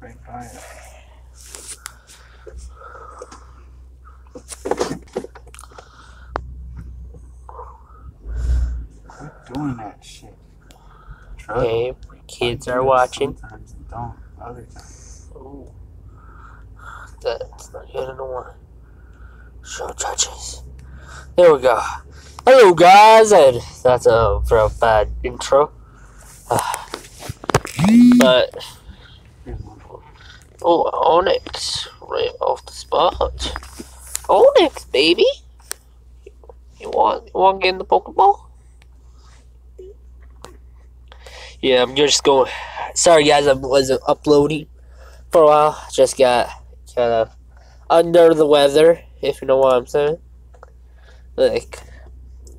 right by it. Quit doing that shit. Trust Hey, kids are watching. Sometimes don't. Other times. Ooh. That's not good anymore. Show judges. There we go. Hello, guys, and that's a real bad intro. but. Oh, Onix, right off the spot. Onix, baby. You want you want to get in the Pokeball? Yeah, I'm just going. Sorry, guys, I wasn't uploading for a while. Just got kind of under the weather, if you know what I'm saying. Like,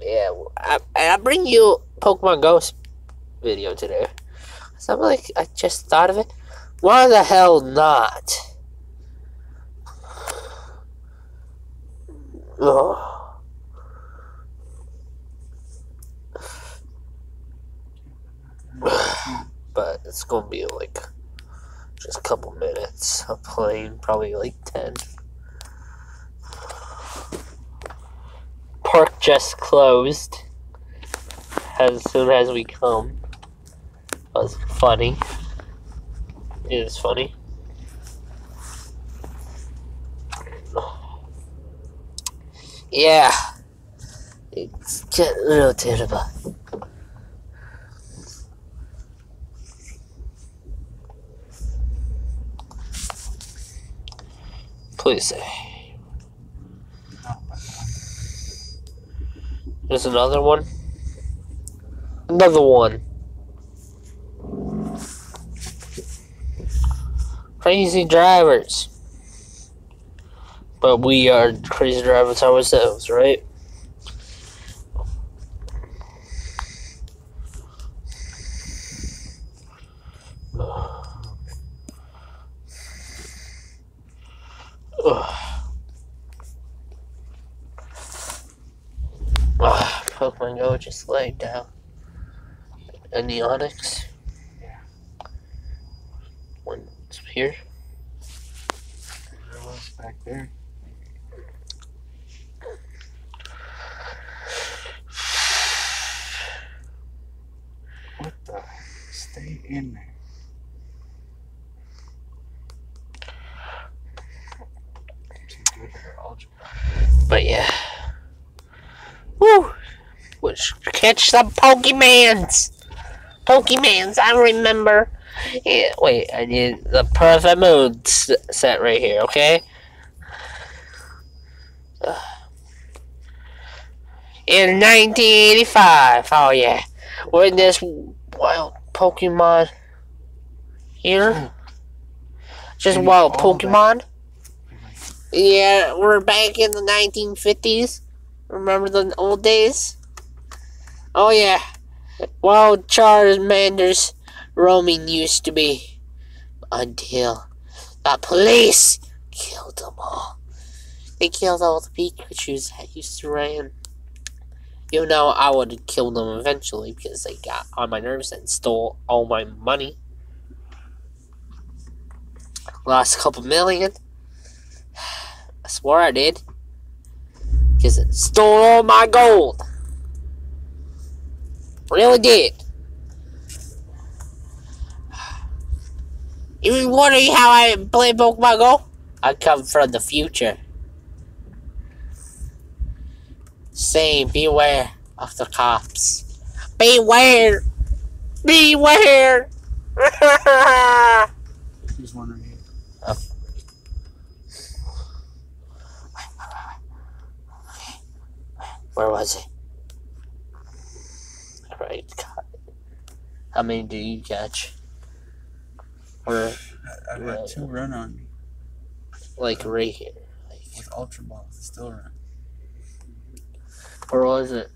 yeah, I, I bring you Pokemon Ghost video today. So I'm like, I just thought of it. Why the hell not? Oh. But it's gonna be like just a couple minutes of playing, probably like 10. Park just closed as soon as we come. That was funny. Is funny. Yeah. It's getting a little terrible. Please say. There's another one. Another one. Crazy drivers. But we are crazy drivers ourselves, right? Ugh. Ah, Pokemon Go just laid down. And the Onix. Yeah. One's here. there was back there. What the? Stay in there. Too good for Ultra. But yeah. Woo! Let's catch some Pokemans! Pokemans, I remember. Yeah, wait, I need the perfect mood set right here, okay? In 1985, oh yeah, when this wild Pokemon here, hmm. just Maybe wild. Pokemon. Yeah, we're back in the 1950s. Remember the old days? Oh, yeah. Wild Charmanders roaming used to be. Until the police killed them all. They killed all the Pikachus that used to ran. You know, I would kill them eventually because they got on my nerves and stole all my money. Lost a couple million. I swore I did. Because it stole all my gold. Really did. You been wondering how I play Pokemon Go? I come from the future. Saying beware of the cops. Beware! Beware! Here's one right here. Where was it? Alright. How many do you catch? Or, I've had two run on me like, right here. Like, with Ultra Balls. It still run. where was it?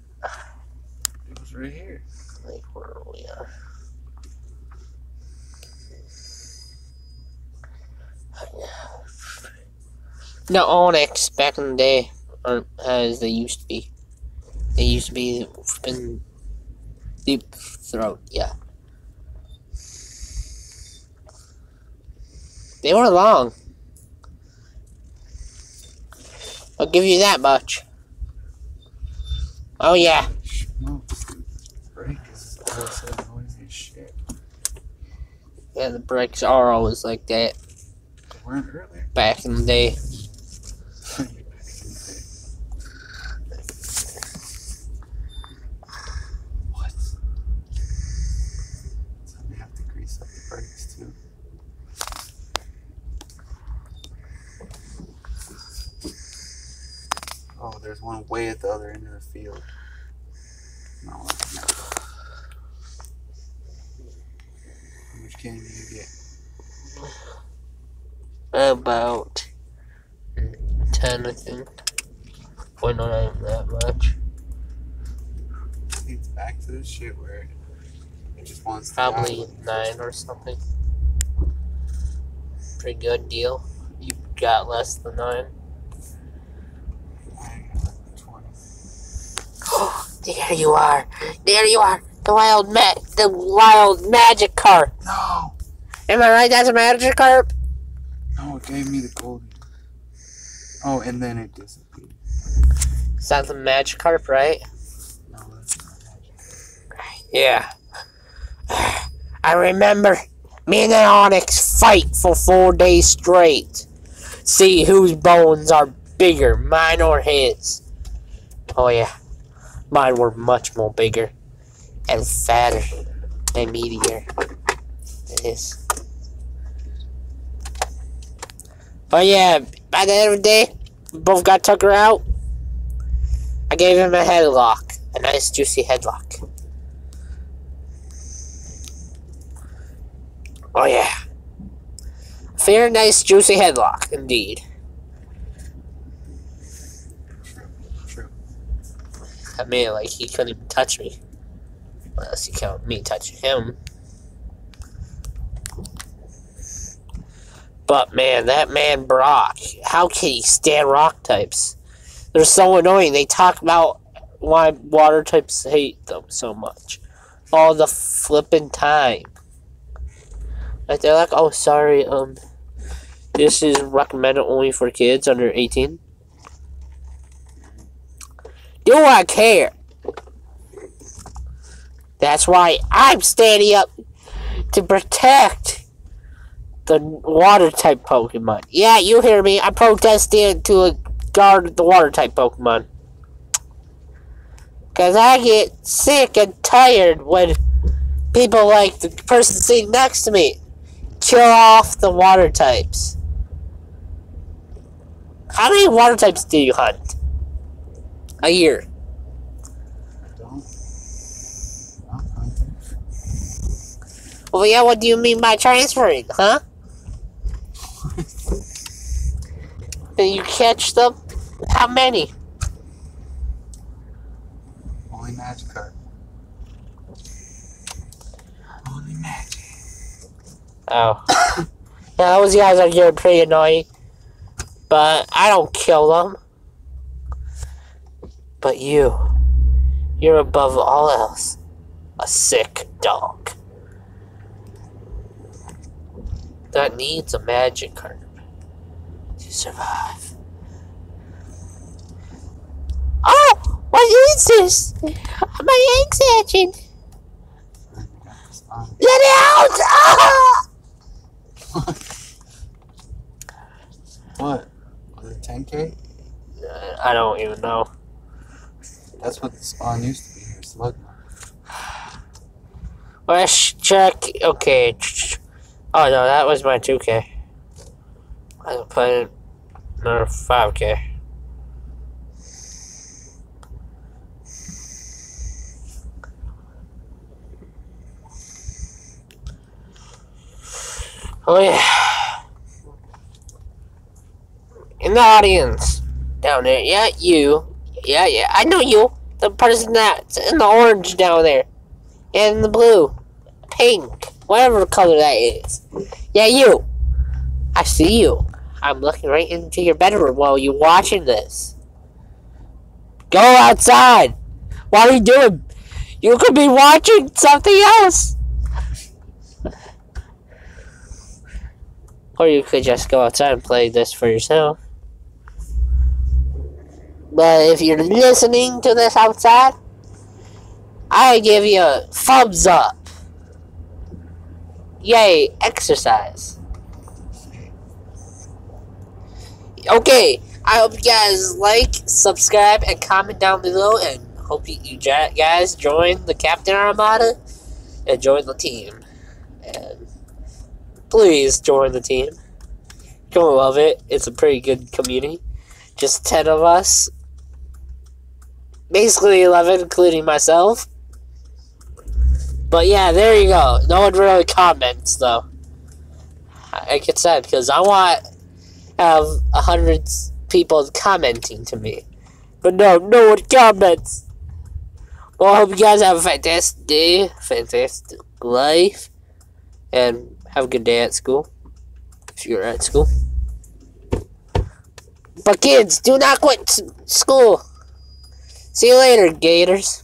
It was right here. Like, where are we at? No, Onix back in the day aren't as they used to be. They used to be in deep throat, yeah. They weren't long. I'll give you that much. Oh yeah. No, brake is all so noisy as shit. Yeah, the brakes are always like that They weren't earlier. back in the day. There's one way at the other end of the field. No, How much candy you get? About 10, I think. Why not even that much? It's back to this shit where it just wants Probably 9 or something. Pretty good deal. You got less than 9. There you are. There you are. The wild ma- the wild Magikarp. No! Am I right? That's a Magikarp. No, it gave me the golden. Oh, and then it disappeared. Is that the Magikarp, right? No, that's not magic. Yeah. I remember me and the Onix fight for four days straight. See whose bones are bigger, mine or his. Oh yeah. Mine were much more bigger and fatter and meatier than his. But yeah, by the end of the day, both got Tucker out. I gave him a headlock. A nice juicy headlock. Oh yeah. Fair, nice juicy headlock, indeed. I mean, like, he couldn't even touch me. Unless you count me touching him. But man, that man Brock, how can he stand rock types? They're so annoying. They talk about why water types hate them so much. All the flippin' time. Like they're like, oh sorry, um this is recommended only for kids under eighteen. Do I care? That's why I'm standing up to protect the water type Pokemon. Yeah, you hear me. I'm protesting to guard the water type Pokemon. Because I get sick and tired when people like the person sitting next to me kill off the water types. How many water types do you hunt? A year. Don't. Not hunting. Well, yeah, what do you mean by transferring, huh? Then you catch them? How many? Only Magikarp. Only Magic. Oh. yeah, those guys are getting pretty annoying. But I don't kill them. But you. You're above all else. A sick dog. That needs a magic card to survive. Oh! What is this? My egg's hatching! I got the spawn. Let it out! Ah! What? Was it 10k? Uh, I don't even know. That's what the spawn used to be here, Slugma. Let's check. Okay. Oh no, that was my 2K. I put another 5K. Oh yeah. In the audience. Down there. Yeah, you. Yeah, yeah. I know you. The person that's in the orange down there. And the blue. Pink. Whatever color that is. Yeah, you. I see you. I'm looking right into your bedroom while you're watching this. Go outside. What are you doing? You could be watching something else. Or you could just go outside and play this for yourself. But if you're listening to this outside, I give you a thumbs up. Yay, exercise. Okay, I hope you guys like, subscribe, and comment down below, and hope you, guys join the Captain Armada and join the team. And please join the team. You're gonna love it. It's a pretty good community. Just 10 of us. Basically 11, including myself. But yeah, there you go. No one really comments, though. I get sad because I want have a hundred people commenting to me. But no, no one comments. Well, I hope you guys have a fantastic day, fantastic life, and have a good day at school. If you're at school. But kids, do not quit school. See you later, Gators.